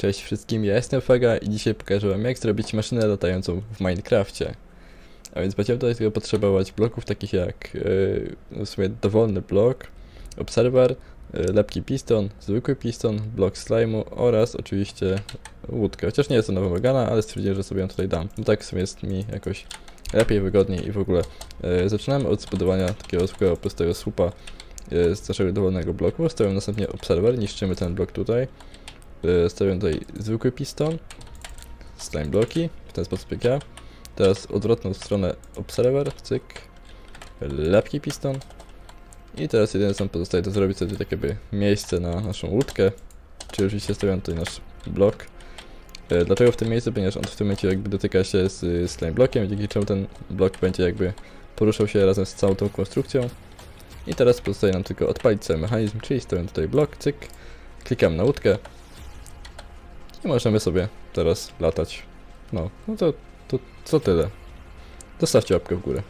Cześć wszystkim, ja jestem Faga i dzisiaj pokażę wam jak zrobić maszynę latającą w Minecrafcie. A więc będziemy tego potrzebować bloków takich jak yy, w sumie dowolny blok, obserwer, yy, lepki piston, zwykły piston, blok slime'u oraz oczywiście łódkę. Chociaż nie jest to wymagana, ale stwierdziłem, że sobie ją tutaj dam. No tak w sumie jest mi jakoś lepiej, wygodniej i w ogóle. Yy, zaczynamy od zbudowania takiego zwykłego prostego słupa z naszego dowolnego bloku. Stawiam następnie obserwer, niszczymy ten blok tutaj. Yy, stawiam tutaj zwykły piston, slime bloki, w ten sposób jak ja. Teraz odwrotną stronę obserwer, cyk, lepki piston. I teraz jedyne co nam pozostaje to zrobić sobie takie jakby miejsce na naszą łódkę, czyli oczywiście stawiam tutaj nasz blok. E, Dlaczego w tym miejscu? Ponieważ on w tym momencie jakby dotyka się z y, slime blokiem, dzięki czemu ten blok będzie jakby poruszał się razem z całą tą konstrukcją. I teraz pozostaje nam tylko odpalić cały mechanizm, czyli stawiam tutaj blok, cyk, klikam na łódkę i możemy sobie teraz latać. No, no to, to, to tyle. Zostawcie łapkę w górę.